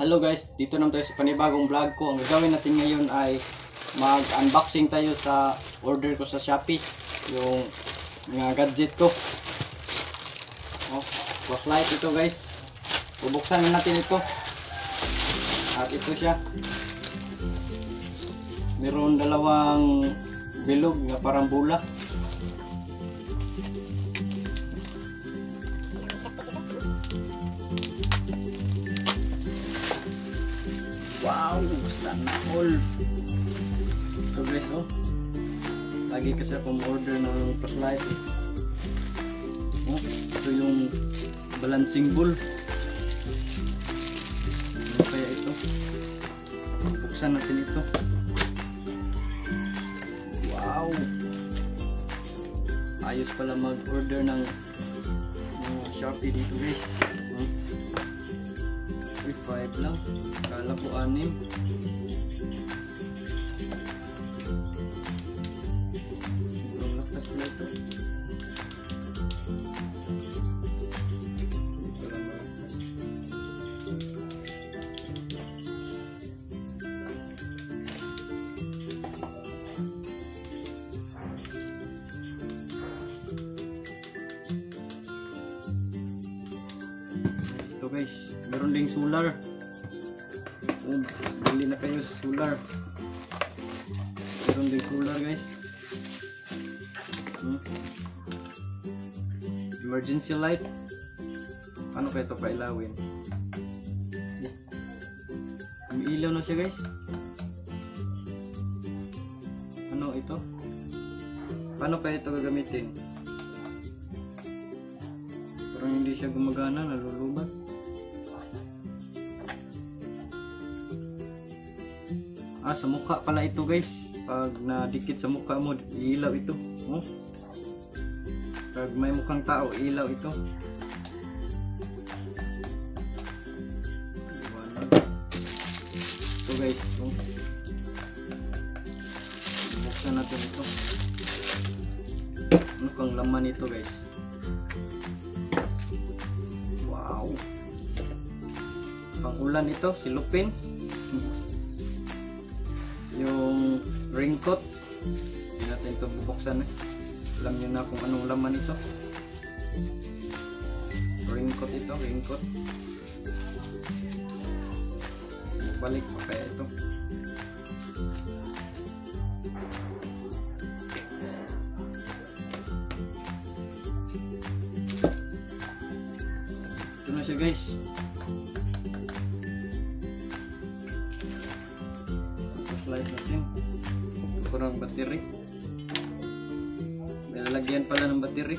Hello guys, dito naman tayo sa panibagong vlog ko. Ang gagawin natin ngayon ay mag-unboxing tayo sa order ko sa Shopee. Yung mga gadget ko. Oh, flashlight ito guys. Bubuksan na natin ito. At ito siya. Meron dalawang bilog na parang bula. Wow! Sana all! Ito guys oh. Lagi kasi akong order ng flashlight eh. Oh, ito yung balancing ball. Ano kaya ito? Buksan natin ito. Wow! Ayos pala mag-order ng uh, Shopee dito guys. Hmm? 5 lang. Kala ko 6. Guys, meron ding solar. Um, bili na kayo sa solar. Meron ding solar guys. Hmm. Emergency light. Paano kaya ito pailawin? Umiilaw na siya guys. Ano ito? Paano kaya ito gagamitin? Parang hindi siya gumagana, nalulubat. Ah, sa mukha pala ito guys. Pag nadikit sa mukha mo, ilaw ito. Oh. Pag may mukhang tao, ilaw ito. Iwanan. Ito guys. Oh. Buksan natin ito. Ano kang laman ito guys? Wow. Pang ulan ito, silupin. Yung raincoat. Hindi natin ito bubuksan eh. Alam nyo na kung anong laman ito. Raincoat ito, raincoat. Balik pa kaya ito. Ito na siya guys. Flashlight natin. Parang battery. May lalagyan pala ng battery.